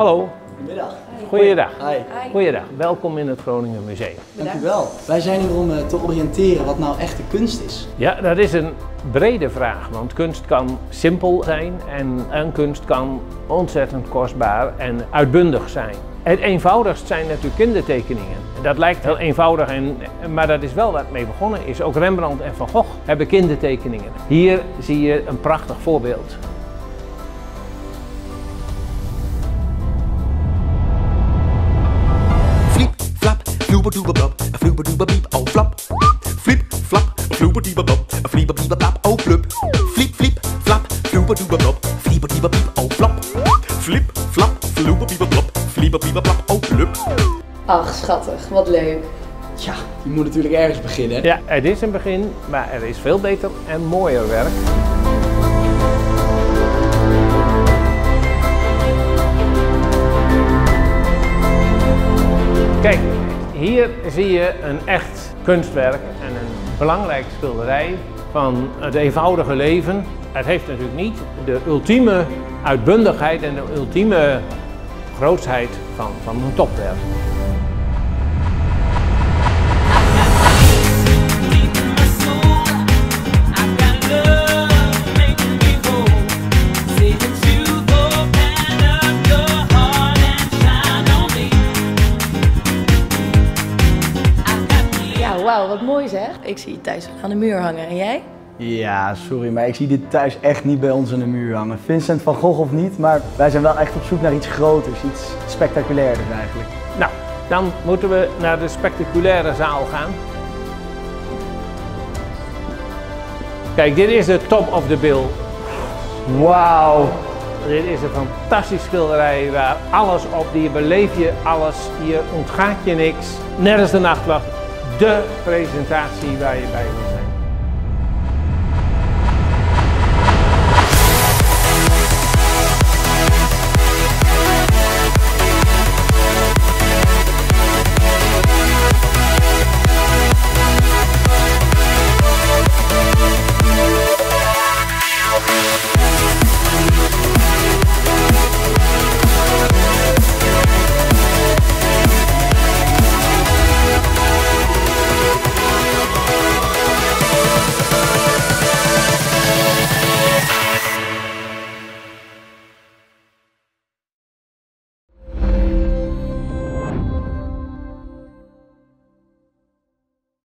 Hallo, Goedemiddag. goeiedag. Hi. Goeiedag, welkom in het Groningen Museum. Dank u wel. Wij zijn hier om eh, te oriënteren wat nou echte kunst is. Ja, dat is een brede vraag, want kunst kan simpel zijn en, en kunst kan ontzettend kostbaar en uitbundig zijn. Het eenvoudigst zijn natuurlijk kindertekeningen. Dat lijkt heel eenvoudig, en, maar dat is wel waar het mee begonnen is. Ook Rembrandt en Van Gogh hebben kindertekeningen. Hier zie je een prachtig voorbeeld. Flap, floober doober blop, a floober doober beep, oh flop. Flip, flap, floober doober blop, a blap, oh plup. Flip, flip, flap, floober doober blop, flieber dieber beep, oh flop. Flip, flap, floober bieber blop, flieber bieber blap, oh plup. Ach, schattig, wat leuk. Tja, je moet natuurlijk ergens beginnen. Ja, het is een begin, maar er is veel beter en mooier werk. Hier zie je een echt kunstwerk en een belangrijk schilderij van het eenvoudige leven. Het heeft natuurlijk niet de ultieme uitbundigheid en de ultieme grootsheid van, van een topwerk. Wat mooi zeg. Ik zie je thuis aan de muur hangen. En jij? Ja, sorry, maar ik zie dit thuis echt niet bij ons aan de muur hangen. Vincent van Gogh of niet, maar wij zijn wel echt op zoek naar iets groters, iets spectaculairders eigenlijk. Nou, dan moeten we naar de spectaculaire zaal gaan. Kijk, dit is de top of the bill. Wauw. Dit is een fantastisch schilderij waar alles op, hier beleef je alles, hier ontgaat je niks. Net als de nachtwacht, de presentatie waar je bij moet zijn.